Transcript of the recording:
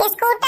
scooter